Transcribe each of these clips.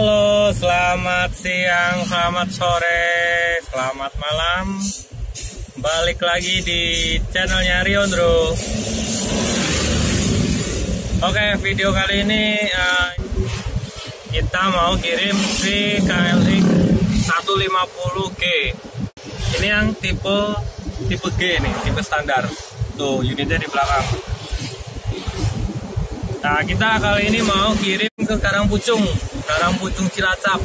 Halo, selamat siang, selamat sore, selamat malam. Balik lagi di channelnya Riondro. Oke, video kali ini uh, kita mau kirim si KLX 150G. Ini yang tipe tipe G nih, tipe standar. Tuh, unitnya di belakang. Nah, kita kali ini mau kirim ke Karangpucung, Karangpucung Cilacap.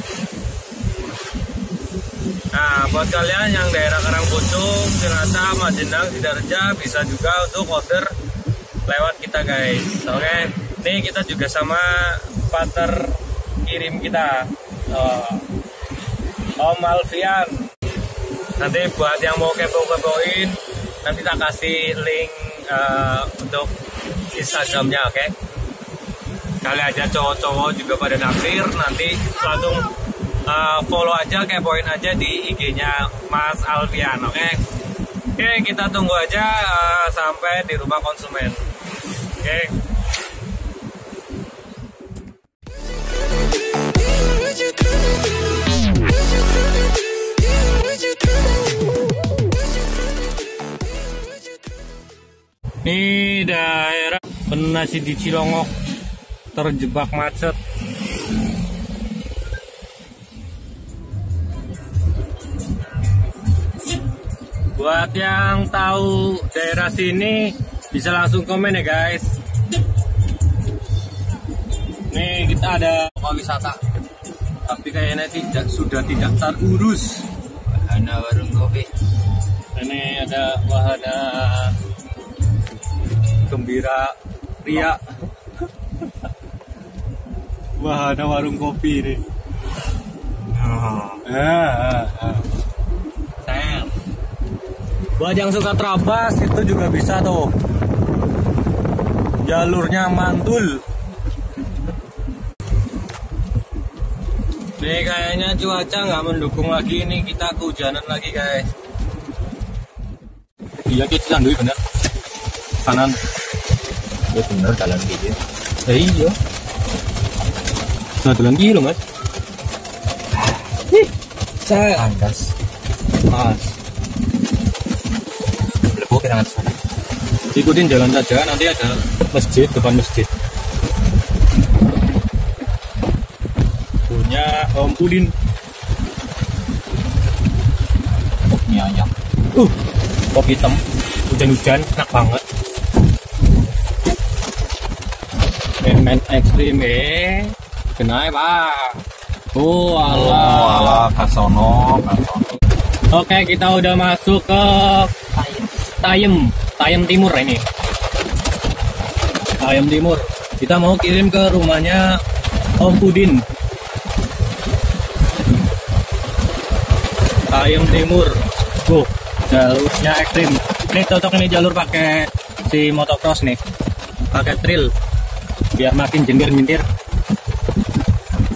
Nah, buat kalian yang daerah Karangpucung, Cilacap, Majenang, Sidoarjo bisa juga untuk order lewat kita guys. Oke, ini kita juga sama partner kirim kita, oh, Om Alfian. Nanti buat yang mau kepo-kepoin, nanti tak kasih link uh, untuk Instagramnya, oke? Okay? Kali aja cowok-cowok juga pada naksir nanti langsung uh, follow aja kepoin aja di IG-nya Mas Alfian oke okay? oke okay, kita tunggu aja uh, sampai di rumah konsumen oke okay. Ini daerah penasi di Cilongok terjebak macet. Buat yang tahu daerah sini bisa langsung komen ya guys. Nih kita ada wisata, tapi kayaknya tidak sudah tidak terurus. Wahana warung kopi. Ini ada wahana gembira ria wahana warung kopi ini. Oh. Ah, ah, ah. Buat yang suka terabas itu juga bisa tuh. Jalurnya mantul. Nih kayaknya cuaca nggak mendukung lagi ini kita kehujanan lagi guys. Iya kita dulu bener. Kanan. Ya bener jalan gitu. Ya iya. Nah, dolan iki lho, Mas. Ih, saya andas. Mas. Lepo kira sana. Ikutin jalan saja, nanti ada masjid, depan masjid. Punya Om Udin. Kopi ayam. Uh, kopi hitam. Hujan-hujan, enak banget. Main-main ekstrim eh. Kenai, Pak. Oh, alah. Oh, alah, kasono, kasono. Oke, kita udah masuk ke Tayem, Tayem Timur ini. Tayem Timur. Kita mau kirim ke rumahnya Om Pudin. Tayem Timur. Tuh, jalurnya ekstrim. Ini cocok ini jalur pakai si motocross nih. Pakai trail. Biar makin jengger-jengger.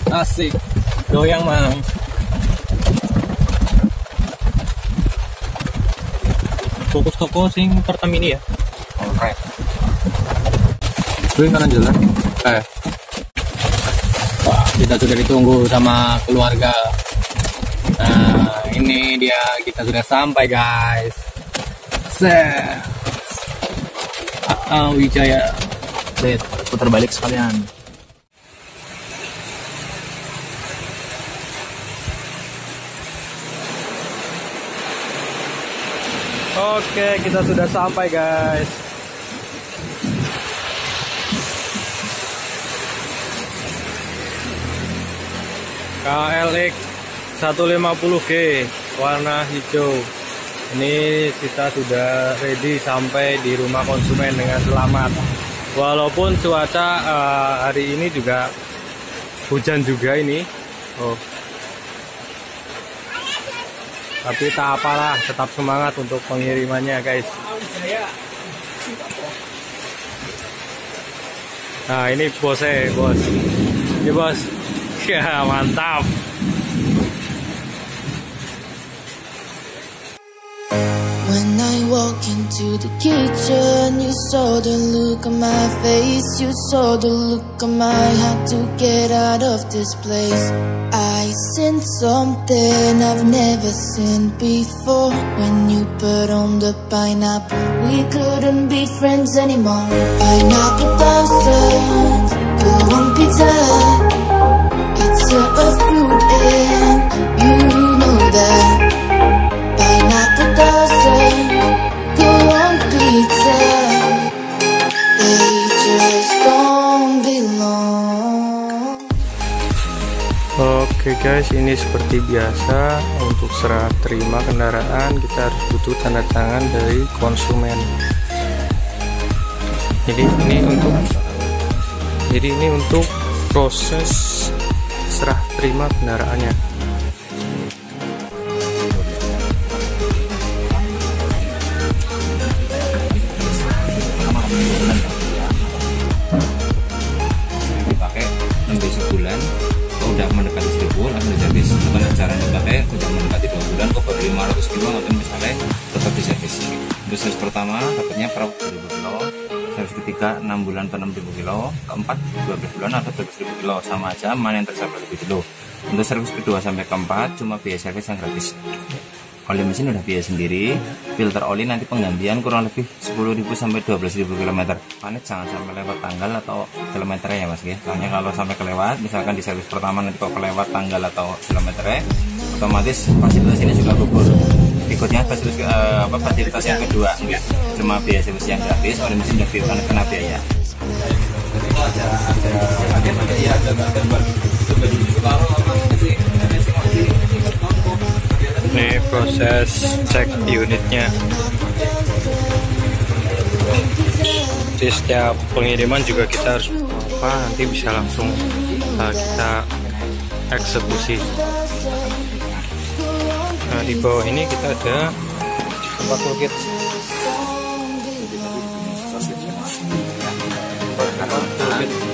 Asik. Goyang, Mang. Fokus toko sing Pertamini ya. Alright. Gue kanan jalan. Eh. Wah, kita sudah ditunggu sama keluarga. Nah, ini dia kita sudah sampai, guys. Se. AA Wijaya. Lihat, putar balik sekalian. Oke, kita sudah sampai, guys. KLX 150G warna hijau. Ini kita sudah ready sampai di rumah konsumen dengan selamat. Walaupun cuaca uh, hari ini juga hujan juga ini. Oh, tapi tak apalah tetap semangat untuk pengirimannya guys. Nah ini bosnya bos. Ini bos. Ya mantap walk into the kitchen, you saw the look on my face, you saw the look on my heart to get out of this place. I seen something I've never seen before. When you put on the pineapple, we couldn't be friends anymore. Pineapple blossoms, go on pizza. It's a, fruit and Oke guys, ini seperti biasa untuk serah terima kendaraan kita harus butuh tanda tangan dari konsumen. Jadi ini untuk jadi ini untuk proses serah terima kendaraannya. Udah mendekati seribu langsung diservis atau caranya dipakai udah mendekati dua bulan kau baru 500 kilo atau misalnya tetap diservis untuk servis pertama dapatnya per 1000 kilo servis ketiga 6 bulan per 6000 kilo keempat 12 bulan atau 12000 kilo. Sama aja mana yang tercapai lebih dulu. Untuk servis kedua sampai keempat cuma biaya servis yang gratis oli mesin udah biaya sendiri filter oli nanti penggantian kurang lebih 10.000 sampai 12.000 km panik jangan sampai lewat tanggal atau kilometernya ya mas ya soalnya kalau sampai kelewat misalkan di servis pertama nanti kok kelewat tanggal atau kilometernya otomatis fasilitas ini juga gugur ikutnya fasilitas eh, apa fasilitas yang kedua cuma biaya servis yang gratis oli mesin udah kena, kena biaya Ini proses cek unitnya. Di setiap pengiriman juga kita harus apa nanti bisa langsung uh, kita eksekusi. Nah di bawah ini kita ada tempat. Toolkit atau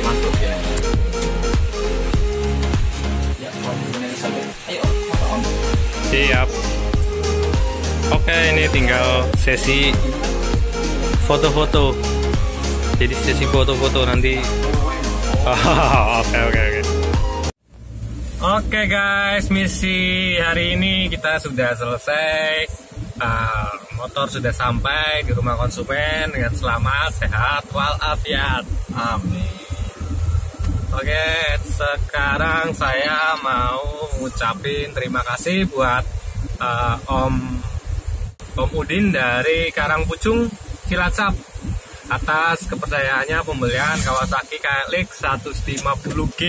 masuk ya Siap. Oke, ini tinggal sesi foto-foto. Jadi sesi foto-foto nanti. Oke, oke, oke. Oke guys, misi hari ini kita sudah selesai. Ah, motor sudah sampai di rumah konsumen dengan selamat, sehat, walafiat. Amin. Oke, sekarang saya mau ngucapin terima kasih buat uh, Om Om Udin dari Karangpucung Cilacap atas kepercayaannya pembelian Kawasaki KLX 150G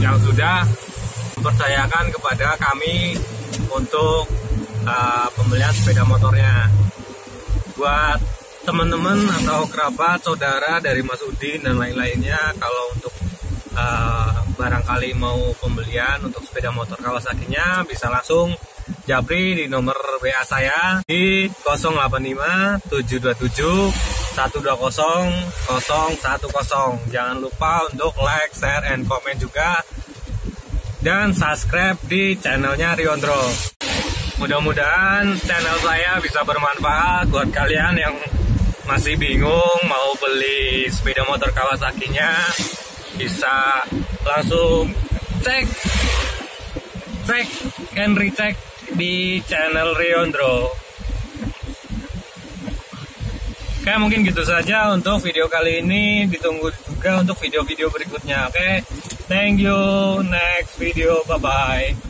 yang sudah mempercayakan kepada kami untuk uh, pembelian sepeda motornya. Buat teman-teman atau kerabat, saudara dari Mas Udin dan lain-lainnya, kalau untuk uh, barangkali mau pembelian untuk sepeda motor Kawasaki-nya bisa langsung japri di nomor WA saya di 085 727 120 010. Jangan lupa untuk like, share, and comment juga dan subscribe di channelnya Riondro. Mudah-mudahan channel saya bisa bermanfaat buat kalian yang masih bingung mau beli sepeda motor Kawasaki-nya bisa langsung cek cek and recheck di channel Riondro. Oke mungkin gitu saja untuk video kali ini. Ditunggu juga untuk video-video berikutnya. Oke thank you. Next video bye bye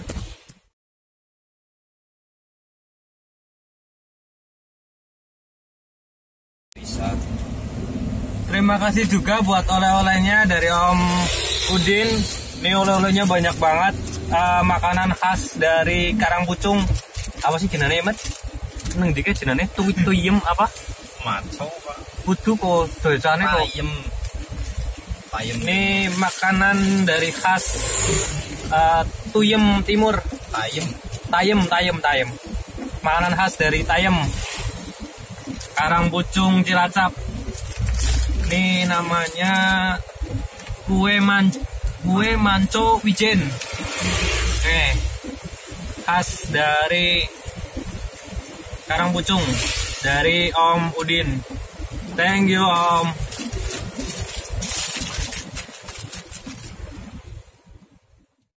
Terima kasih juga buat oleh-olehnya dari Om Udin. Ini oleh-olehnya banyak banget. Eh, makanan khas dari Karangpucung. Apa sih jenane, Mat? Neng dikit jenane tuwi tuyem apa? maco pak Kudu kok dosane kok. payem payem Ini makanan dari khas eh, Tuyem Timur. payem Tayem, Tayem, Tayem. Makanan khas dari Tayem. Karangpucung Cilacap. Ini namanya kue man kue manco wijen. Oke. Khas dari Karangpucung dari Om Udin. Thank you Om.